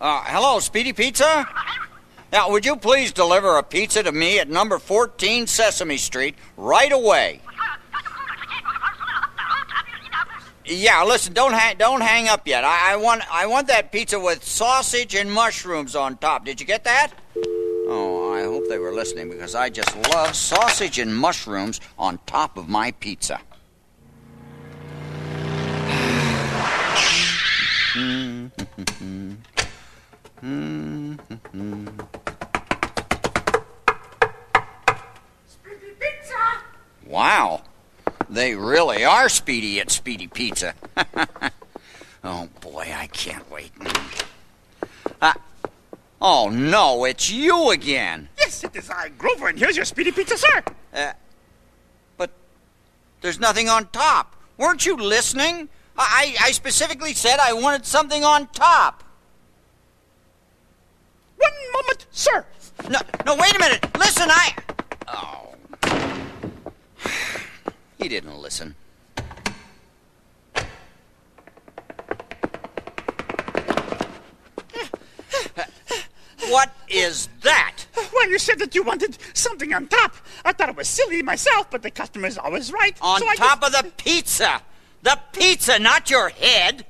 Uh, hello, Speedy Pizza? Now, would you please deliver a pizza to me at number 14 Sesame Street right away? Yeah, listen, don't hang, don't hang up yet. I, I want I want that pizza with sausage and mushrooms on top. Did you get that? Oh, I hope they were listening because I just love sausage and mushrooms on top of my pizza. Wow. They really are speedy at Speedy Pizza. oh boy, I can't wait. Uh, oh no, it's you again. Yes, it is I, Grover, and here's your Speedy Pizza, sir. Uh, but there's nothing on top. Weren't you listening? I, I specifically said I wanted something on top. One moment, sir. No, no, wait a minute. Listen, I. Oh. He didn't listen. What is that? Well, you said that you wanted something on top. I thought it was silly myself, but the customer's always right. On so I top just... of the pizza. The pizza, not your head.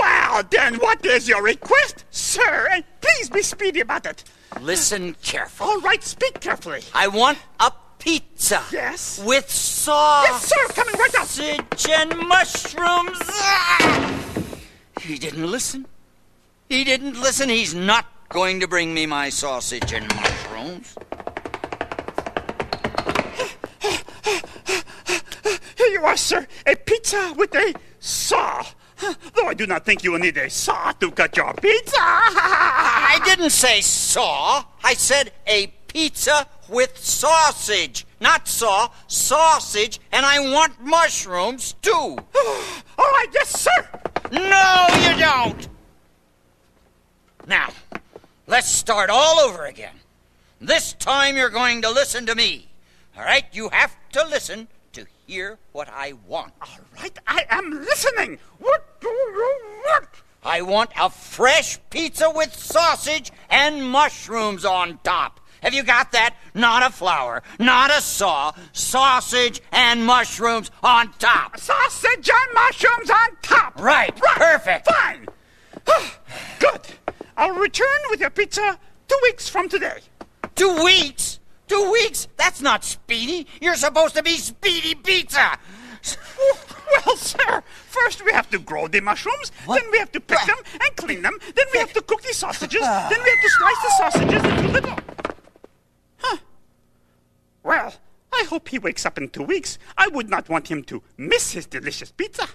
Well, then what is your request, sir? And please be speedy about it. Listen carefully. All right, speak carefully. I want a pizza. Yes? With sauce. Yes, sir, coming right up. Sausage and mushrooms. Ah! He didn't listen. He didn't listen. He's not going to bring me my sausage and mushrooms. Here you are, sir. A pizza with a saw. Though I do not think you will need a saw to cut your pizza. I didn't say saw. I said a pizza with sausage. Not saw, sausage, and I want mushrooms too. All right, yes, sir. No, you don't. Now, let's start all over again. This time you're going to listen to me. All right? You have to listen to hear what I want. All right, I am listening. What do you want? I want a fresh pizza with sausage and mushrooms on top. Have you got that? Not a flour, not a saw, sausage and mushrooms on top. Sausage and mushrooms on top. Right, perfect. Fine. Ah, good. I'll return with your pizza two weeks from today. Two weeks? Two weeks? That's not speedy. You're supposed to be Speedy Pizza. Well, sir, first we have to grow the mushrooms, What? then we have to pick them and clean them, then we have to cook the sausages, ah. then we have to slice the sausages into little. Huh. Well, I hope he wakes up in two weeks. I would not want him to miss his delicious pizza.